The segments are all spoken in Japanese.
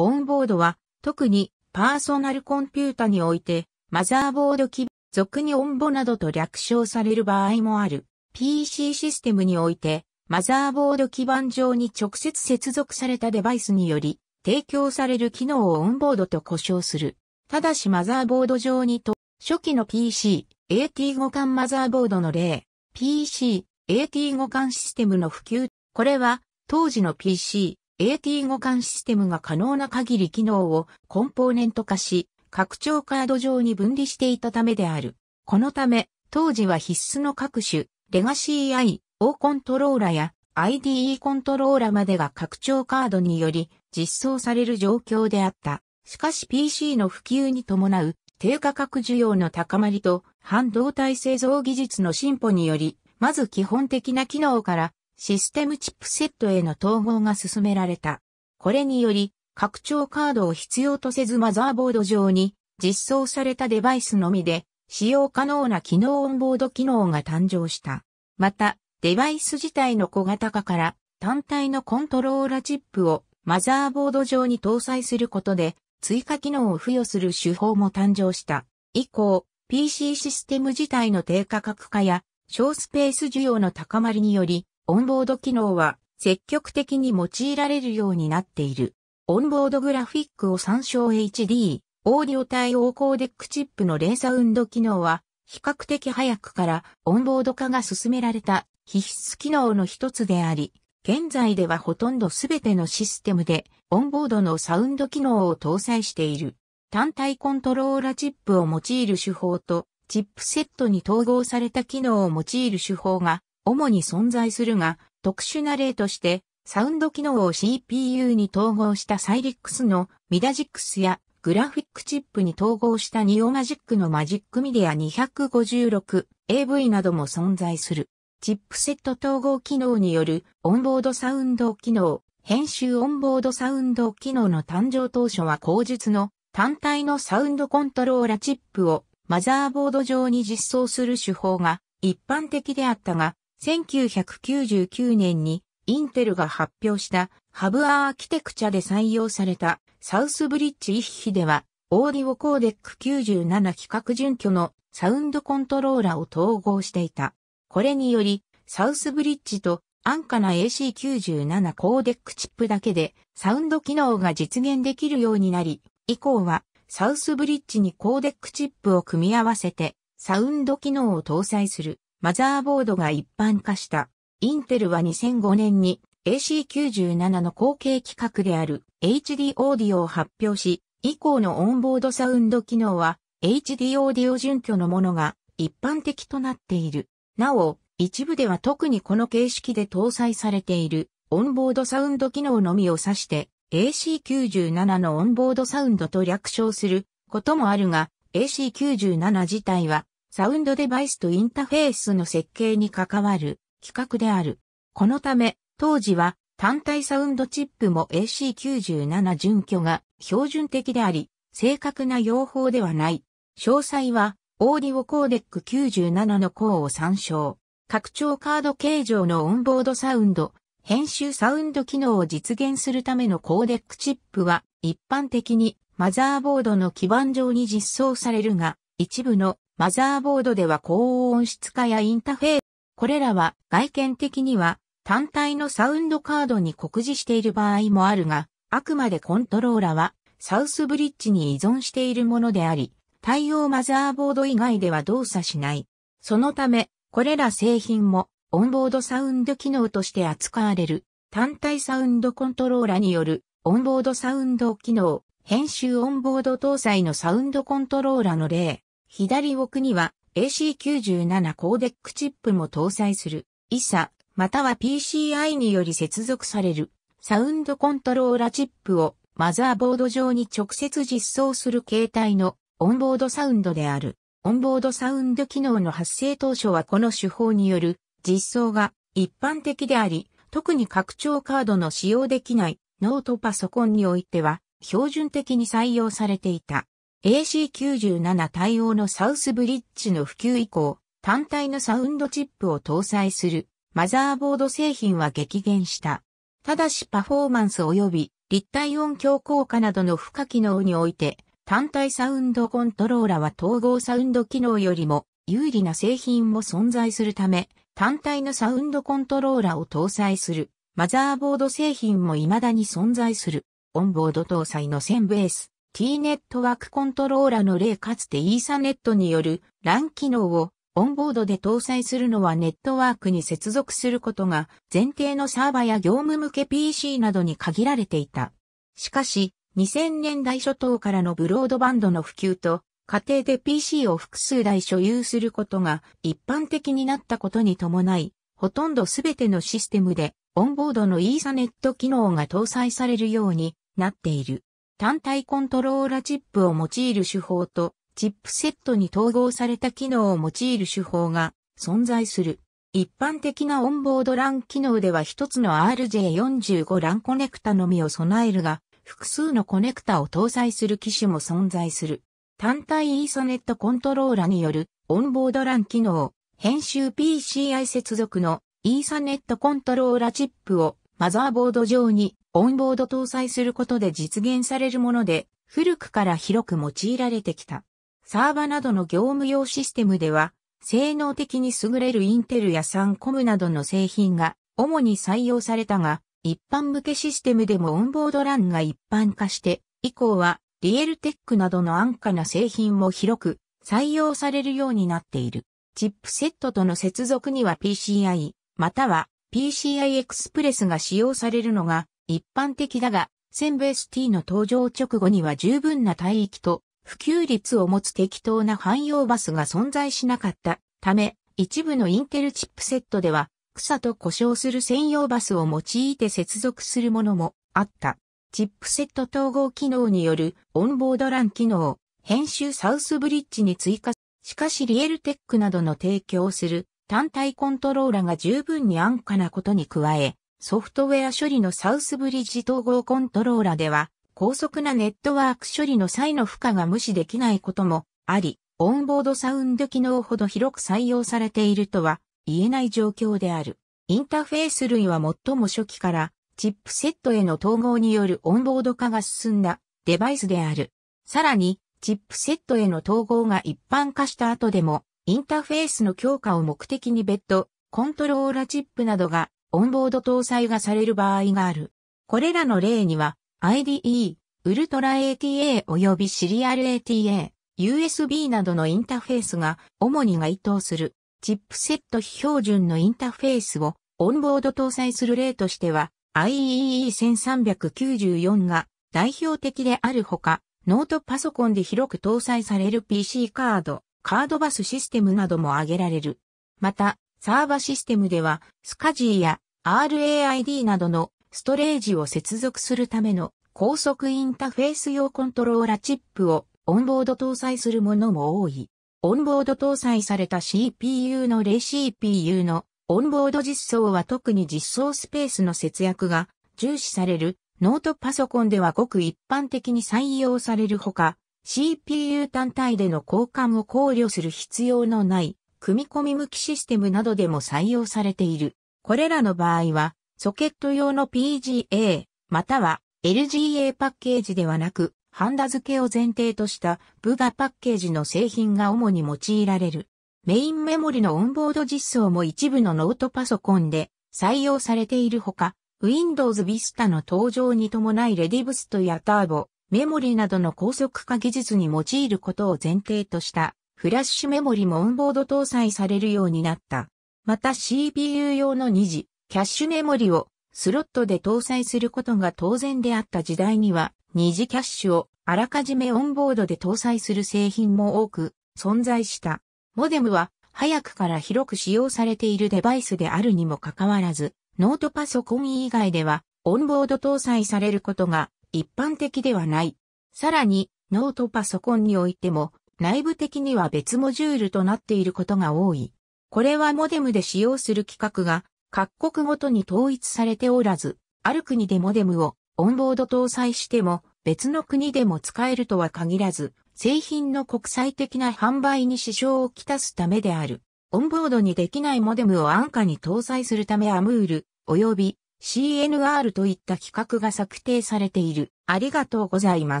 オンボードは特にパーソナルコンピュータにおいてマザーボード基俗にオンボなどと略称される場合もある。PC システムにおいてマザーボード基板上に直接接続されたデバイスにより提供される機能をオンボードと呼称する。ただしマザーボード上にと初期の PC、AT 互換マザーボードの例、PC、AT 互換システムの普及。これは当時の PC、AT 互換システムが可能な限り機能をコンポーネント化し、拡張カード上に分離していたためである。このため、当時は必須の各種、レガシー I、O コントローラや IDE コントローラまでが拡張カードにより実装される状況であった。しかし PC の普及に伴う低価格需要の高まりと半導体製造技術の進歩により、まず基本的な機能からシステムチップセットへの統合が進められた。これにより、拡張カードを必要とせずマザーボード上に実装されたデバイスのみで使用可能な機能オンボード機能が誕生した。また、デバイス自体の小型化から単体のコントローラチップをマザーボード上に搭載することで追加機能を付与する手法も誕生した。以降、PC システム自体の低価格化や小スペース需要の高まりにより、オンボード機能は積極的に用いられるようになっている。オンボードグラフィックを参照 HD、オーディオ対応コーデックチップのレーサウンド機能は、比較的早くからオンボード化が進められた必須機能の一つであり、現在ではほとんどすべてのシステムでオンボードのサウンド機能を搭載している。単体コントローラチップを用いる手法とチップセットに統合された機能を用いる手法が主に存在するが、特殊な例として、サウンド機能を CPU に統合したサイリックスの MediaGX やグラフィックチップに統合したネオマジックのマジックミディア 256AV なども存在する。チップセット統合機能によるオンボードサウンド機能、編集オンボードサウンド機能の誕生当初は後述の単体のサウンドコントローラチップをマザーボード上に実装する手法が一般的であったが、1999年にインテルが発表したハブアーキテクチャで採用されたサウスブリッジ ICH では、オーディオコーデック97規格準拠のサウンドコントローラを統合していた。これにより、サウスブリッジと安価な AC97 コーデックチップだけでサウンド機能が実現できるようになり、以降はサウスブリッジにコーデックチップを組み合わせてサウンド機能を搭載するマザーボードが一般化した。インテルは2005年に AC97 の後継規格である HD オーディオを発表し、以降のオンボードサウンド機能は HD オーディオ準拠のものが一般的となっている。なお、一部では特にこの形式で搭載されているオンボードサウンド機能のみを指して AC97 のオンボードサウンドと略称することもあるが、AC97 自体はサウンドデバイスとインターフェースの設計に関わる規格である。このため、当時は単体サウンドチップも AC97 準拠が標準的であり、正確な用法ではない。詳細は、オーディオコーデック97の項を参照。拡張カード形状のオンボードサウンド、編集サウンド機能を実現するためのコーデックチップは一般的にマザーボードの基板上に実装されるが、一部のマザーボードでは高音質化やインターフェー、これらは外見的には単体のサウンドカードに酷似している場合もあるが、あくまでコントローラはサウスブリッジに依存しているものであり、対応マザーボード以外では動作しない。そのため、これら製品もオンボードサウンド機能として扱われる。単体サウンドコントローラによるオンボードサウンド機能、編集オンボード搭載のサウンドコントローラの例、左奥には AC97 コーデックチップも搭載する ISA または PCI により接続されるサウンドコントローラチップをマザーボード上に直接実装する形態のオンボードサウンドである。オンボードサウンド機能の発生当初はこの手法による実装が一般的であり、特に拡張カードの使用できないノートパソコンにおいては標準的に採用されていた。AC97 対応のサウスブリッジの普及以降、単体のサウンドチップを搭載するマザーボード製品は激減した。ただしパフォーマンス及び立体音響効果などの付加機能において、単体サウンドコントローラは統合サウンド機能よりも有利な製品も存在するため、単体のサウンドコントローラを搭載するマザーボード製品も未だに存在する。オンボード搭載の1000ベース、T ネットワークコントローラの例かつてイーサネットによる LAN 機能をオンボードで搭載するのはネットワークに接続することが前提のサーバや業務向け PC などに限られていた。しかし、2000年代初頭からのブロードバンドの普及と、家庭で PC を複数台所有することが一般的になったことに伴い、ほとんどすべてのシステムでオンボードのイーサネット機能が搭載されるようになっている。単体コントローラチップを用いる手法とチップセットに統合された機能を用いる手法が存在する。一般的なオンボード LAN 機能では一つの RJ45 LAN コネクタのみを備えるが、複数のコネクタを搭載する機種も存在する。単体イーサネットコントローラによるオンボード LAN 機能、編集 PCI 接続のイーサネットコントローラチップをマザーボード上にオンボード搭載することで実現されるもので、古くから広く用いられてきた。サーバなどの業務用システムでは、性能的に優れるインテルやサンコムなどの製品が主に採用されたが、一般向けシステムでもオンボードランが一般化して、以降はリエルテックなどの安価な製品も広く採用されるようになっている。チップセットとの接続には PCI、または PCI エクスプレスが使用されるのが一般的だが、センベース T の登場直後には十分な帯域と普及率を持つ適当な汎用バスが存在しなかったため、一部のインテルチップセットでは、草と故障する専用バスを用いて接続するものもあった。チップセット統合機能によるオンボードラン機能、編集サウスブリッジに追加。しかしリエルテックなどの提供する単体コントローラが十分に安価なことに加え、ソフトウェア処理のサウスブリッジ統合コントローラでは、高速なネットワーク処理の際の負荷が無視できないこともあり、オンボードサウンド機能ほど広く採用されているとは言えない状況である。インターフェース類は最も初期からチップセットへの統合によるオンボード化が進んだデバイスである。さらに、チップセットへの統合が一般化した後でも、インターフェースの強化を目的に別途、コントローラチップなどがオンボード搭載がされる場合がある。これらの例には、IDE、ウルトラ ATA 及びシリアル ATA、USB などのインターフェースが主に該当するチップセット非標準のインターフェースをオンボード搭載する例としては IEE1394 が代表的であるほか、ノートパソコンで広く搭載される PC カード、カードバスシステムなども挙げられる。また、サーバシステムでは、スカジーや RAID などのストレージを接続するための高速インタフェース用コントローラチップをオンボード搭載するものも多い。オンボード搭載された CPU の例 CPU のオンボード実装は特に実装スペースの節約が重視されるノートパソコンではごく一般的に採用されるほか、CPU 単体での交換を考慮する必要のない組み込み向きシステムなどでも採用されている。これらの場合は、ソケット用の PGA、または LGA パッケージではなく、ハンダ付けを前提としたブダパッケージの製品が主に用いられる。メインメモリのオンボード実装も一部のノートパソコンで採用されているほか、Windows Vista の登場に伴いレディブストやターボ、メモリなどの高速化技術に用いることを前提としたフラッシュメモリもオンボード搭載されるようになった。また CPU 用の2次、キャッシュメモリをスロットで搭載することが当然であった時代には、二次キャッシュをあらかじめオンボードで搭載する製品も多く存在した。モデムは早くから広く使用されているデバイスであるにもかかわらず、ノートパソコン以外ではオンボード搭載されることが一般的ではない。さらに、ノートパソコンにおいても内部的には別モジュールとなっていることが多い。これはモデムで使用する規格が各国ごとに統一されておらず、ある国でモデムをオンボード搭載しても別の国でも使えるとは限らず、製品の国際的な販売に支障をきたすためである。オンボードにできないモデムを安価に搭載するためアムール、及び CNR といった企画が策定されている。ありがとうございま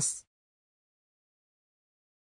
す。